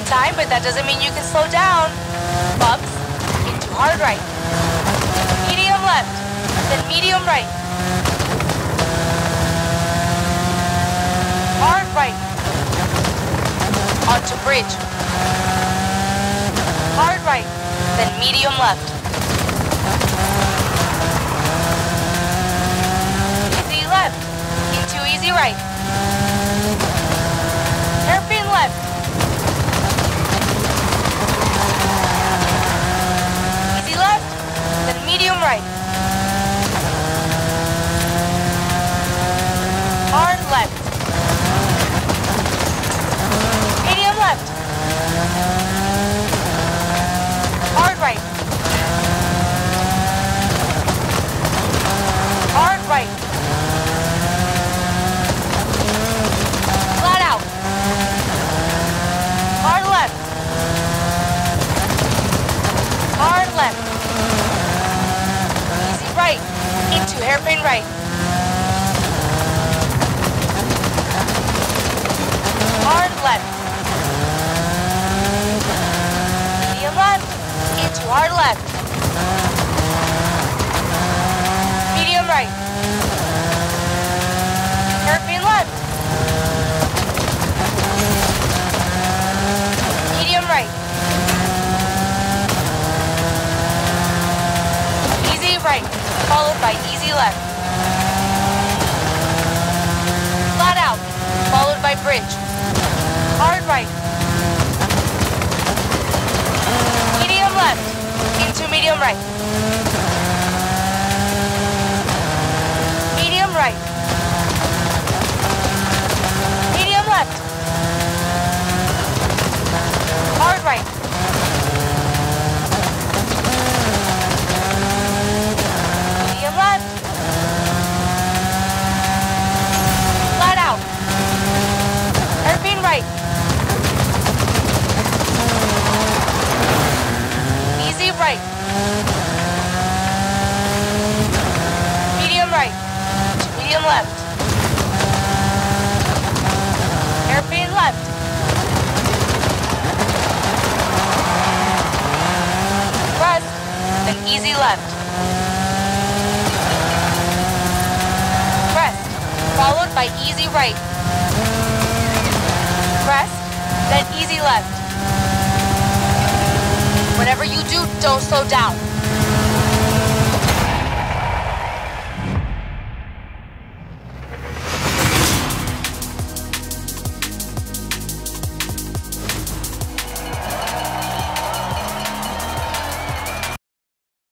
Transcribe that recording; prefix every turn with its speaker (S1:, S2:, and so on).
S1: good time, but that doesn't mean you can slow down. Bumps into hard right. Medium left, then medium right. Hard right. Onto bridge. Hard right, then medium left. Hairpin right. Followed by easy left. Flat out, followed by bridge. Hard right. Medium left, into medium right. Left. Hairpin left. Press, then easy left. Press, followed by easy right. Press, then easy left. Whatever you do, don't slow down.